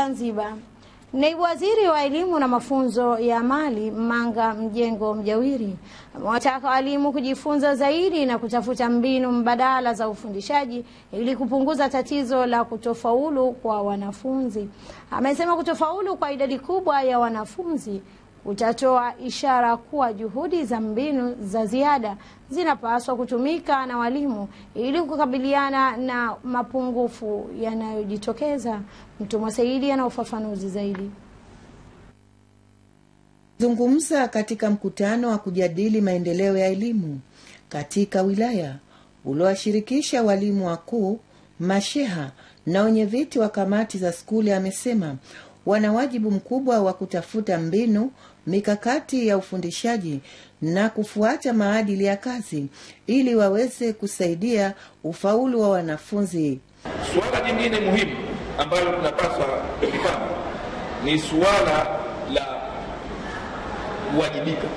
Zanzibar. Naibu Waziri wa Elimu na Mafunzo ya Mali Manga Mjengo Mjawiri amewataka walimu kujifunza zaidi na kutafuta mbinu mbadala za ufundishaji ili kupunguza tatizo la kutofaulu kwa wanafunzi. Amesema kutofaulu kwa idadi kubwa ya wanafunzi kutatoa ishara kuwa juhudi za mbinu za ziada zinapaswa kutumika na walimu ili kukabiliana na mapungufu yanayojitokeza. Mtumwa Saidi ana ufafanuzi zaidi. Zungumza katika mkutano wa kujadili maendeleo ya elimu katika wilaya uliowashirikisha walimu wakuu, masheha na wenye viti wa kamati za skuli, amesema wana wajibu mkubwa wa kutafuta mbinu mikakati ya ufundishaji na kufuata maadili ya kazi ili waweze kusaidia ufaulu wa wanafunzi. Suala jingine muhimu ambalo tunapaswa kulifanya ni suala la kuwajibika.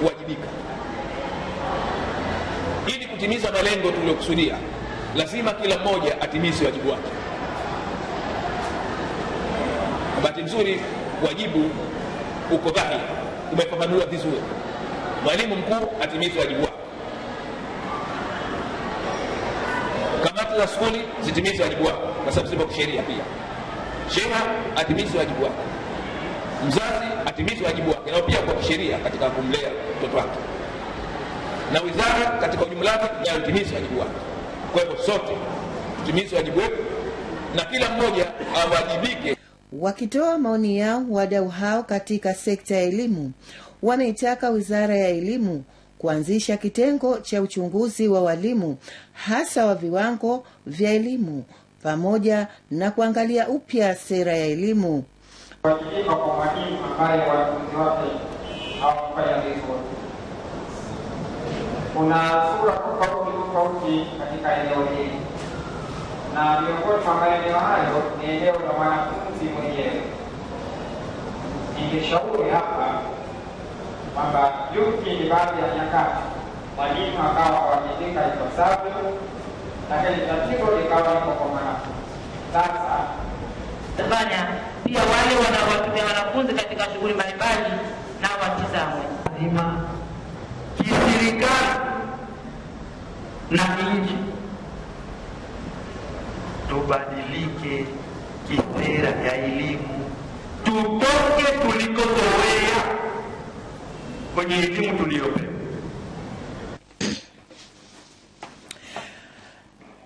Kuwajibika ili kutimiza malengo tuliyokusudia, lazima kila mmoja atimize wajibu wake. Kwa bahati nzuri, wajibu uko dhahiri, umefafanuliwa vizuri. Mwalimu mkuu atimizi wajibu wake, kamati za skuli zitimize wajibu wake, kwa sababu zipo kisheria pia. Sheha atimizi wajibu wake, mzazi atimize wajibu wake, nao pia kwa kisheria katika kumlea mtoto wake, na wizara katika ujumla wake nayo wajibu wake. Kwa hivyo sote tutimize wajibu wetu na kila mmoja awajibike. Wakitoa maoni yao, wadau hao katika sekta ya elimu wameitaka Wizara ya Elimu kuanzisha kitengo cha uchunguzi wa walimu hasa wa viwango vya elimu pamoja na kuangalia upya sera ya elimu. Wajibika kwa mwalimu ambaye wanafunzi wake hawakufanya vizuri. Kuna sura tofauti tofauti katika eneo hili, na miongoni mwa maeneo hayo ni eneo la mwanafunzi mwenyewe. Ningeshauri hapa kwamba yumkini baadhi ya nyakati mwalimu akawa hawajibika ipasavyo, lakini tatizo likawa liko kwa mwanafunzi. Sasa fanya pia wale wanaowatumia wanafunzi katika shughuli mbalimbali na watizamwe lazima kiserikali na nchi tubadilike kisera ya elimu, tutoke tulikotowea kwenye elimu tuliyopewa.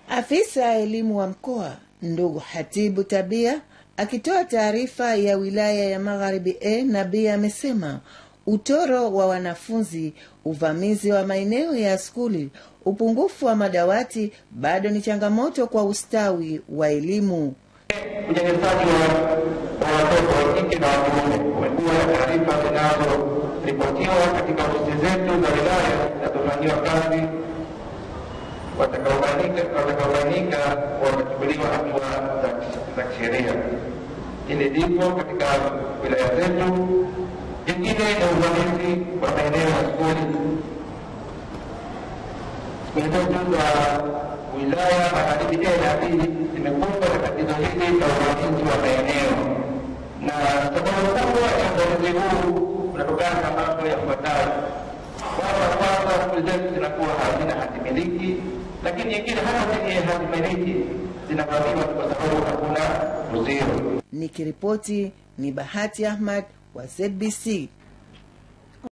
Afisa elimu wa mkoa ndugu Hatibu Tabia akitoa taarifa ya wilaya ya Magharibi A na B amesema utoro wa wanafunzi, uvamizi wa maeneo ya skuli, upungufu wa madawati bado ni changamoto kwa ustawi wa elimu. Unyanyasaji wa wa watoto wa kike na wa kiume umekuwa taarifa zinazoripotiwa katika ofisi zetu za wilaya zinazofanyiwa kazi. Watakaobainika watachukuliwa hatua za- kisheria. Hili lipo katika wilaya zetu. Jingine ni uvamizi wa maeneo ya skuli. Skuli zetu za wilaya magharibi A na B zimekumbwa uvamizi wa maeneo, na sababu kubwa ya uvamizi huu unatokana na mambo yafuatayo. Kwamba kwanza, skuli zetu zinakuwa hazina hatimiliki, lakini nyingine hata zenye hatimiliki zinavamiwa kwa sababu hakuna uzio. Nikiripoti ni Bahati Ahmad wa ZBC.